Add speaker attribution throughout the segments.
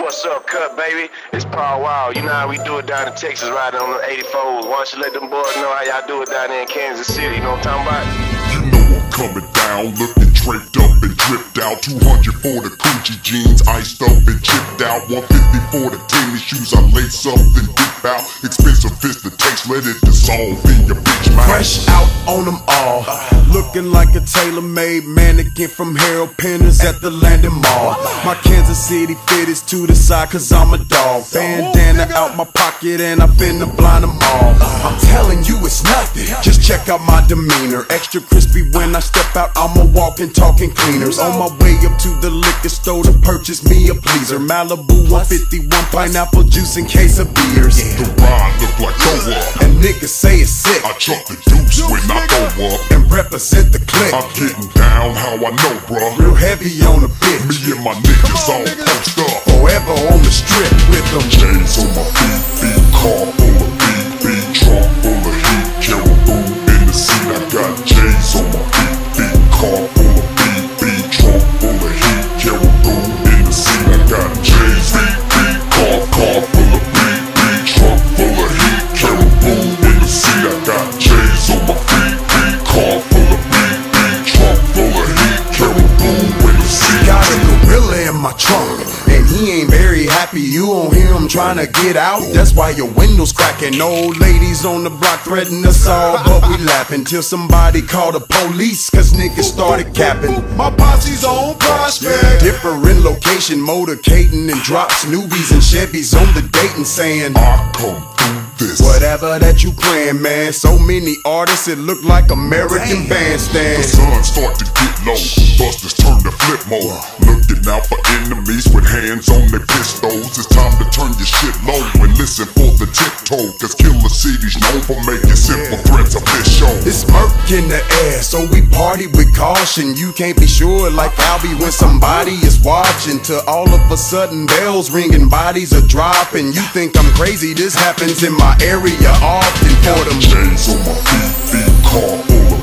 Speaker 1: What's up, Kutt baby? It's Paul Wall. You know how we do it down in Texas, riding on the 84s. Why don't you let them boys know how y'all do it down there in Kansas City? You know what I'm talking about?
Speaker 2: You know I'm coming down, looking draped up and dripped out. 200 for the Coogi jeans, iced up and chipped out. 150 for the tennis shoes, I lace up and dip out. Expensive fist the taste, let it dissolve in your bitch mouth.
Speaker 3: Fresh out on them all. Looking like a tailor made mannequin from Harold Peners at the Landon Mall. My Kansas City fit is to the side, cause I'm a dog. Oh, Bandana out my pocket and I finna blind them all. I'm telling you, it's nothing. Just check out my demeanor. Extra crispy when I step out, I'm a walking, talking cleaners. On my way up to the liquor store to purchase me a pleaser. Malibu 151 pineapple juice in case of beers.
Speaker 2: The ride look like up.
Speaker 3: And niggas say it's sick.
Speaker 2: I chuck the deuce when I throw up.
Speaker 3: And represent the clique.
Speaker 2: I'm getting down how I know, bruh.
Speaker 3: Real heavy on the bitch.
Speaker 2: Me and my niggas all post up.
Speaker 3: Forever on the strip with them. Happy. You don't hear him trying to get out. That's why your windows cracking. Old ladies on the block threatening us all. But we laughing till somebody called the police. Cause niggas started capping.
Speaker 4: My posse's on prospect.
Speaker 3: Different location, motorcading and drops. Newbies and Chevys on the dating saying.
Speaker 2: I come through this.
Speaker 3: Whatever that you playing, man. So many artists, it look like American
Speaker 2: The
Speaker 3: bandstand.
Speaker 2: sun start to get low, busters turn to flip mode. Looking out for enemies City's known for making simple threats show.
Speaker 3: It's murk in the air, so we party with caution. You can't be sure, like Albie, when somebody is watching. Till all of a sudden, bells ringing, bodies are dropping. You think I'm crazy? This happens in my area often. For them
Speaker 2: J's on my feet, feet, car full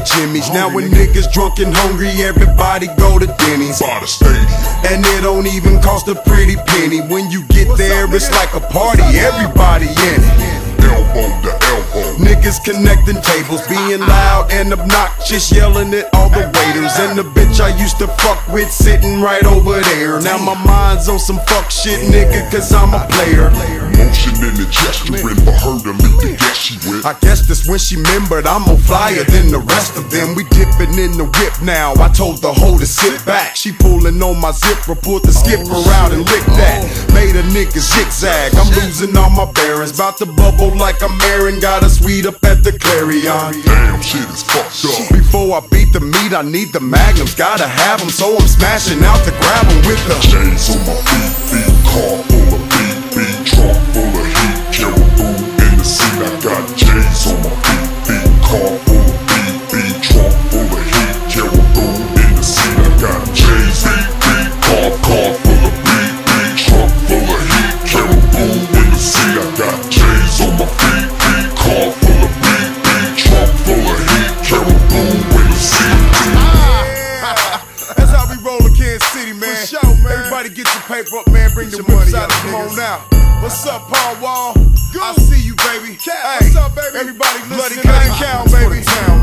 Speaker 3: used to be a Jimmy's. Now when niggas drunk and hungry, everybody go to Denny's. And it don't even cost a pretty penny. When you get there, it's like a party. Everybody in it.
Speaker 2: elbow to elbow.
Speaker 3: Niggas connecting tables, being loud and obnoxious, yelling at all the waiters. And the bitch I used to fuck with sitting right over there. Now my mind's on some fuck shit, nigga, cause I'm a player. I guess that's when she remembered I'm on flyer than the rest of them. We dipping in the whip now. I told the hoe to sit back. She pulling on my zipper, pulled the skipper out and licked that. Made a nigga zigzag. I'm losing all my bearings. About to bubble like I'm Aaron. Got a suite up at the Clarion.
Speaker 2: Damn, shit is fucked up.
Speaker 3: Before I beat the meat, I need the magnums. Gotta have them, so I'm smashing out to grab them with the.
Speaker 2: J's on my feet, feet, car full of beat, beat, trunk full
Speaker 4: get up, man. Bring the
Speaker 3: Get your
Speaker 4: whips
Speaker 3: money
Speaker 4: out come on out. What's up, Paul Wall? I see you, baby.
Speaker 3: Cat,
Speaker 4: Hey,
Speaker 3: what's up, baby?
Speaker 4: Everybody
Speaker 3: Bloody
Speaker 4: listening,
Speaker 3: Cotton
Speaker 4: I-
Speaker 3: Cow,
Speaker 4: the
Speaker 3: baby.
Speaker 4: town, man.